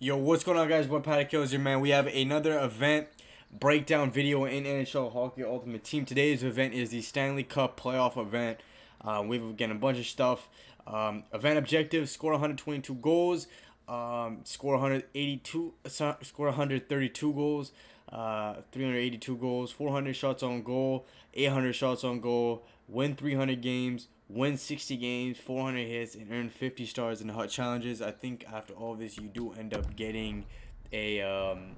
Yo, what's going on, guys? What PaddaKillz here, man? We have another event breakdown video in NHL Hockey Ultimate Team. Today's event is the Stanley Cup playoff event. Uh, we've again a bunch of stuff. Um, event objective: score 122 goals, um, score 182, score 132 goals, uh, 382 goals, 400 shots on goal, 800 shots on goal, win 300 games, win 60 games, 400 hits, and earn 50 stars in the hut challenges. I think after all this, you do end up getting a um,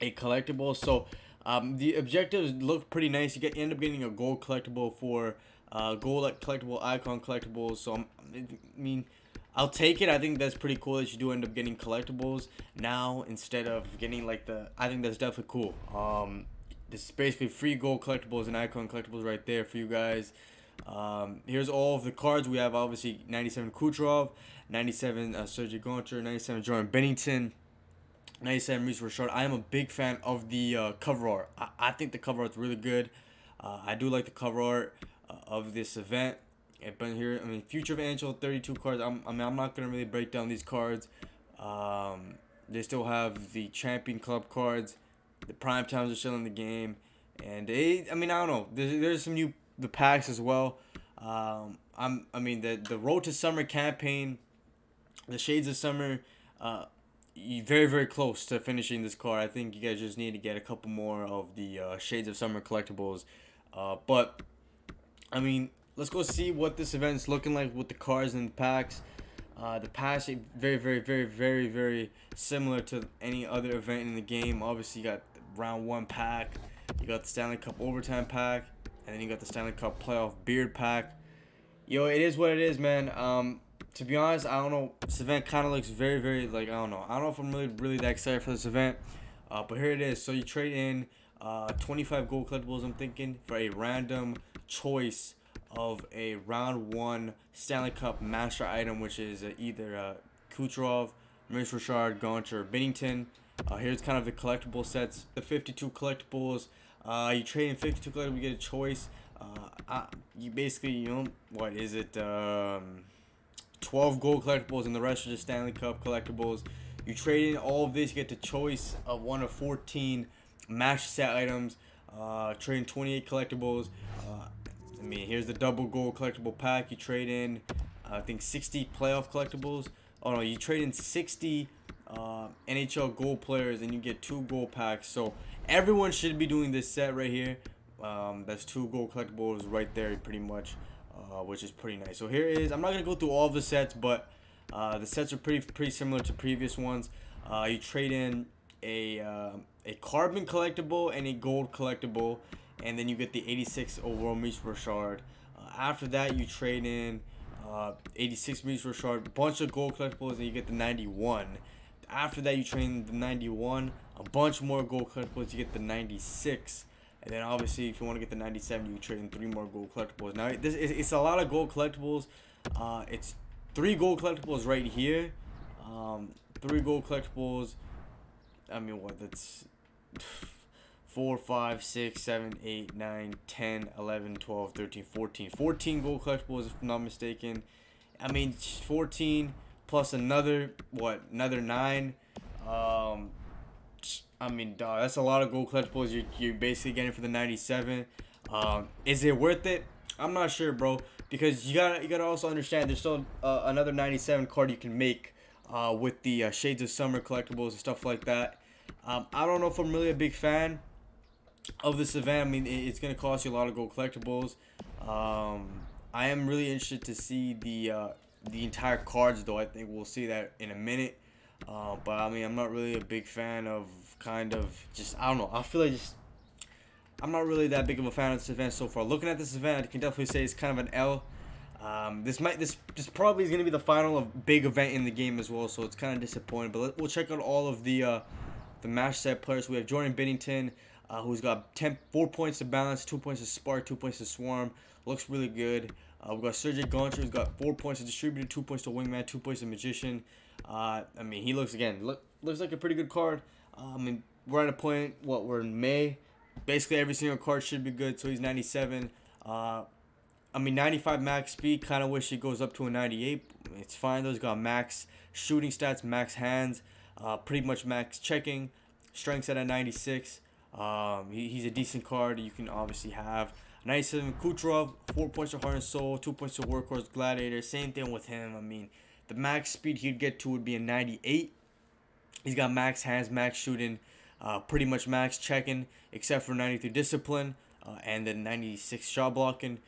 a collectible. So um, the objectives look pretty nice. You get end up getting a gold collectible for uh, gold collectible icon collectibles. So I'm, I mean. I'll take it. I think that's pretty cool that you do end up getting collectibles now instead of getting like the. I think that's definitely cool. Um, this is basically free gold collectibles and icon collectibles right there for you guys. Um, here's all of the cards. We have obviously 97 Kucherov, 97 uh, Sergei Gonchar, 97 Jordan Binnington, 97 Maurice Richard. I am a big fan of the uh, cover art. I, I think the cover art's really good. Uh, I do like the cover art uh, of this event. But here, I mean, Future of Angel, 32 cards. I'm, I mean, I'm not going to really break down these cards. Um, they still have the Champion Club cards. The Prime Times are still in the game. And they, I mean, I don't know. There's, there's some new the packs as well. Um, I'm, I mean, the the Road to Summer campaign, the Shades of Summer, uh, very very close to finishing this card. I think you guys just need to get a couple more of the uh, Shades of Summer collectibles. Uh, but I mean, let's go see what this event's looking like with the cards and the packs. Uh, the packs very very very very very similar to any other event in the game. Obviously, you got round one pack, you got the Stanley Cup overtime pack, and then you got the Stanley Cup playoff beard pack. Yo, it is what it is, man. Um, to be honest, I don't know. This event kind of looks very, very like I don't know. I don't know if I'm really, really that excited for this event. Uh, but here it is. So you trade in uh 25 gold collectibles. I'm thinking for a random choice of a round one Stanley Cup master item, which is uh, either uh, Kucherov, Maurice Richard, Gonchar, or Binnington. Uh, here's kind of the collectible sets. The 52 collectibles. Uh, you trade in 52 collectibles, you get a choice. Uh, you basically, you know, what is it? Um, 12 gold collectibles, and the rest are just Stanley Cup collectibles. You trade in all of this, you get the choice of one of 14 master set items. Uh, trade in 28 collectibles. Uh, I mean, here's the double gold collectible pack. You trade in, uh, I think, 60 playoff collectibles. Oh no, you trade in 60 uh, NHL gold players, and you get two gold packs. So everyone should be doing this set right here. Um, that's two gold collectibles right there, pretty much, uh, which is pretty nice. So here is, I'm not gonna go through all the sets, but uh, the sets are pretty pretty similar to previous ones. Uh, you trade in a uh, a carbon collectible and a gold collectible, and then you get the 86 overall Maurice Richard. Uh, after that, you trade in uh, 86 Maurice Richard, bunch of gold collectibles, and you get the 91. After that, you trade the 91, a bunch more gold collectibles, you get the 96. And then obviously, if you want to get the 97, you trade in three more gold collectibles. Now, this is, it's a lot of gold collectibles. Uh, it's three gold collectibles right here. Um, three gold collectibles. I mean, what? That's 4, 5, 6, 7, 8, 9, 10, 11, 12, 13, 14. 14 gold collectibles, if I'm not mistaken. I mean, 14 plus another, what, another 9. Um, I mean, dog, that's a lot of gold collectibles you're, you're basically getting for the 97. Um, is it worth it? I'm not sure, bro. Because you gotta you gotta also understand there's still uh, another 97 card you can make uh, with the uh, Shades of Summer collectibles and stuff like that. Um, I don't know if I'm really a big fan of this event. I mean, it's gonna cost you a lot of gold collectibles. Um, I am really interested to see the uh, the entire cards, though. I think we'll see that in a minute. Uh, but I mean, I'm not really a big fan of kind of just I don't know. I feel like just I'm not really that big of a fan of this event so far. Looking at this event, I can definitely say it's kind of an L. Um, this might this this probably is gonna be the final of big event in the game as well, so it's kind of disappointing. But let, we'll check out all of the uh, the master set players. We have Jordan Binnington, uh, who's got 10, 4 points to balance, two points to spark, two points to swarm. Looks really good. Uh, we've got Sergei Gonchar, who's got four points to distributor, two points to wingman, two points to magician. Uh, I mean, he looks again look looks like a pretty good card. Uh, I mean, we're at a point what we're in May. Basically, every single card should be good. So he's 97. Uh, I mean, 95 max speed. Kind of wish he goes up to a 98. It's fine. Those got max Shooting stats, max hands, uh, pretty much max checking. Strength at a 96. Um, he, he's a decent card you can obviously have. 97 Kucherov, 4 points to Heart and Soul, 2 points to Workhorse Gladiator. Same thing with him. I mean, the max speed he'd get to would be a 98. He's got max hands, max shooting, uh, pretty much max checking, except for 93 discipline uh, and then 96 shot blocking.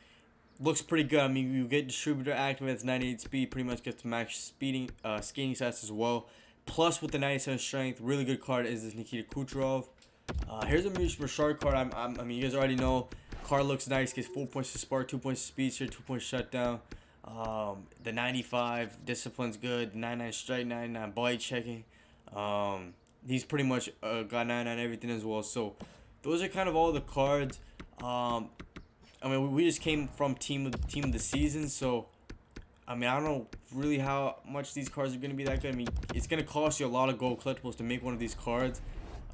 Looks pretty good. I mean, you get distributor active at 98 speed, pretty much gets max speeding, uh, skating stats as well. Plus, with the 97 strength, really good card is this Nikita Kucherov. Uh, here's a Maurice Richard card. I'm, I'm, i mean, you guys already know. Card looks nice. Gets 4 points to spark, 2 points to speed, 2 points shutdown. Um, the 95 discipline's good. 99 straight, 99 body checking. Um, he's pretty much uh, got 99 everything as well. So those are kind of all the cards. Um, I mean, we just came from team of team of the season, so I mean, I don't know really how much these cards are gonna be that good. I mean, it's gonna cost you a lot of gold collectibles to make one of these cards.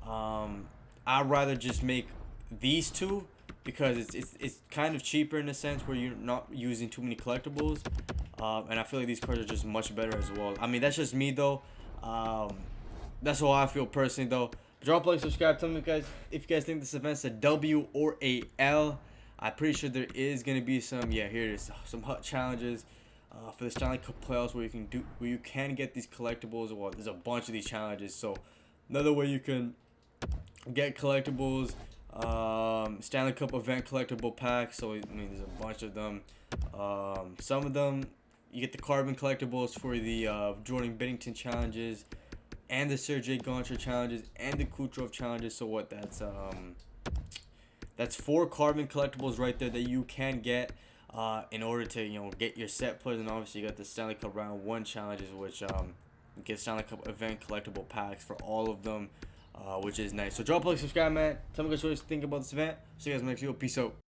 Um, I'd rather just make these two because it's, it's, it's kind of cheaper in a sense where you're not using too many collectibles. Um, and I feel like these cards are just much better as well. I mean, that's just me though. Um, that's how I feel personally though. Drop like, subscribe. Tell me guys if you guys think this event's a W or a L. I'm pretty sure there is gonna be some. Yeah, here it is. Some hut challenges uh, for the Stanley Cup playoffs where you can do where you can get these collectibles. Well, there's a bunch of these challenges. So another way you can get collectibles. Um, Stanley Cup event collectible packs. So I mean, there's a bunch of them. Um, some of them you get the carbon collectibles for the uh, Jordan Binnington challenges and the Sergey Gonchar challenges and the Kucherov challenges. So what? That's um, that's four carbon collectibles right there that you can get uh, in order to you know get your set players. And obviously you got the Stanley Cup round one challenges, which um, get Stanley Cup event collectible packs for all of them, uh, which is nice. So drop a like, subscribe, man. Tell me guys what you think about this event. See you guys next video. Peace out.